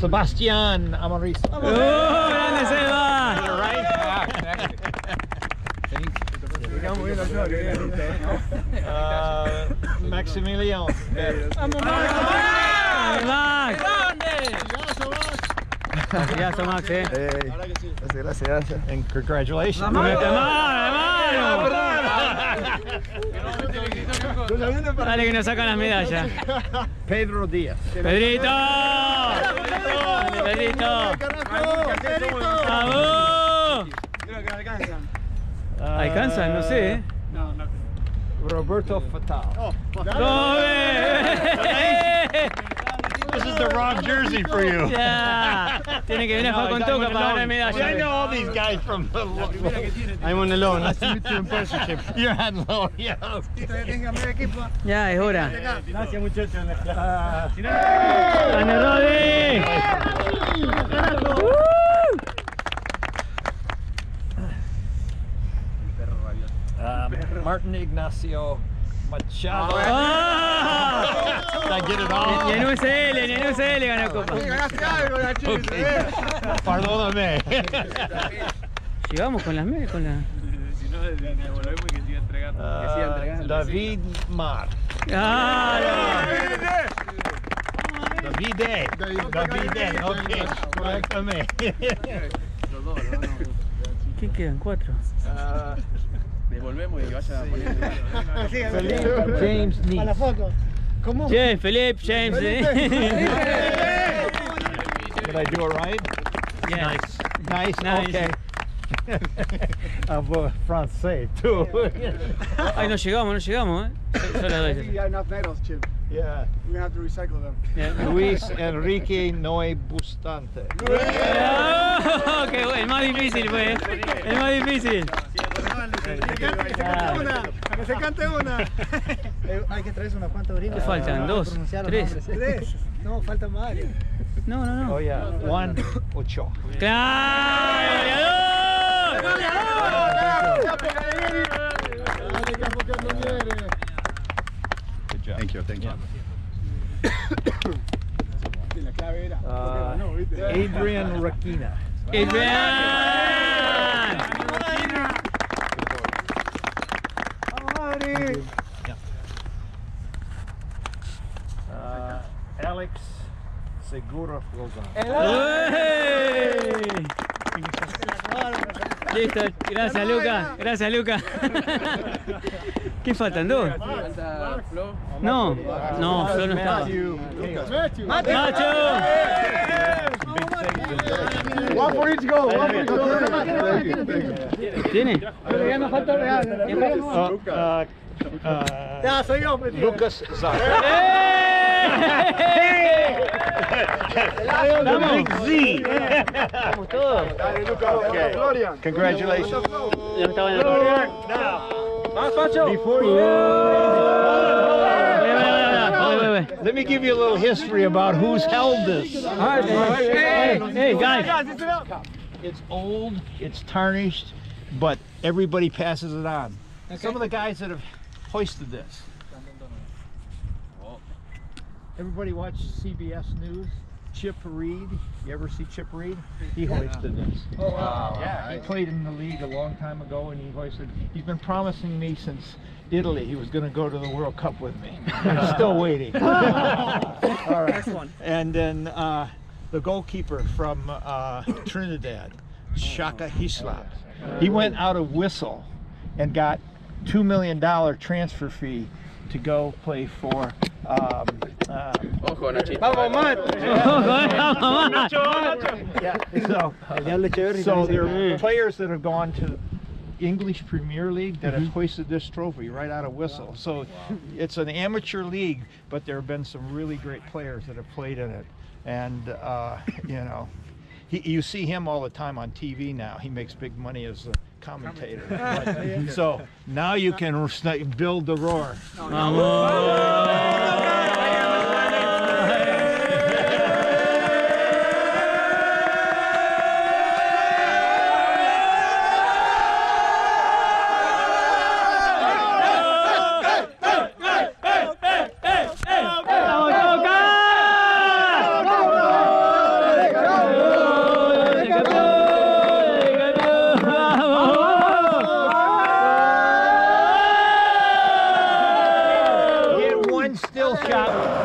Sebastian Amaris. ¡Uh, grande Seba! right? Uh, Maximilian. ¡Grande, Max! Gracias, Max, eh. Gracias, gracias. And congratulations. ¡Mete mano, hermano! Dale que nos sacan las medallas. Pedro Díaz. ¡Pedrito! ¡Grande, Pedrito! ¡Vamos! ¿Alcanzan? No sé, ¿eh? Roberto Fatal. ¡No, eh! This is the wrong jersey for you. Ya. Tiene que venir a jugar con Toca para ganar I know medalla. all these guys from the I'm on the loan. Nice to meet you in person, Chip. You're on loan, yeah. Ya, es hora. Gracias, muchachos. ¡Grande, Rodi! Um, Martin Ignacio Machado. ¡Ah! Nenú CL, Nenú CL ganó Copa. ganaste algo, Nachito, okay. eh. Perdóname. Llegamos con las me, con la... Si no, devolvemos y que siga entregando. Que siga ah, entregando. David Mar. ¡Ah! David Day. David Day, ok. Correctamente. Los dos, los dos. ¿Qué quedan? ¿Cuatro? Ah. Devolvemos y que vaya a poner. James Neal. Para la foto. Neese. James, Philip, James. eh. Did I do it right? Yeah. Nice. Nice. Okay. I'm uh, français too. Ay, no llegamos, no llegamos, ¿eh? Yo la doy. got enough medals, Chip. yeah. We're gonna have to recycle them. Yeah. Luis Enrique Noe Bustante. ¡Oh! ¡Qué bueno! El más difícil fue, ¿eh? El más difícil. Que se cante una. hay que traerse unas cuantas ¿Qué faltan? ¿Dos? ¿Tres? No, faltan varios. No, no, no. Yeah, Juan. ¡Claro! Thank you, thank you. Adrian Rakina. ¡Adrián! Uh, Alex Segura. ¡Uey! Listo, gracias Luca, gracias Luca. ¿Qué faltan? ¿Dos? No, no, Flo no estaba. One for each goal. One for each goal. ¿Tiene? Ya nos falta el real. Ya, soy yo, metido. Lucas Zara. The Big Z. Vamos todos. Okay. Congratulations. Ya estaba en Before you. Let me give you a little history about who's held this. Hey, hey, guys. It's old, it's tarnished, but everybody passes it on. Some of the guys that have hoisted this. Everybody watch CBS News. Chip Reed. You ever see Chip Reed? He hoisted this. Oh wow! Yeah, he played in the league a long time ago, and he hoisted. He's been promising me since Italy he was going to go to the World Cup with me. I'm still waiting. All right. Next one. And then uh, the goalkeeper from uh, Trinidad, Shaka Hislop. He went out of WISL and got two million dollar transfer fee to go play for. Um, uh, Ojo, Nachito. Vamos, Matt. yeah, so, so there are players that have gone to English Premier League that have hoisted this trophy right out of WISL. So it's an amateur league, but there have been some really great players that have played in it. And, uh, you know, he, you see him all the time on TV now. He makes big money as a commentator. But- so now you can build the roar. Vamos. shot.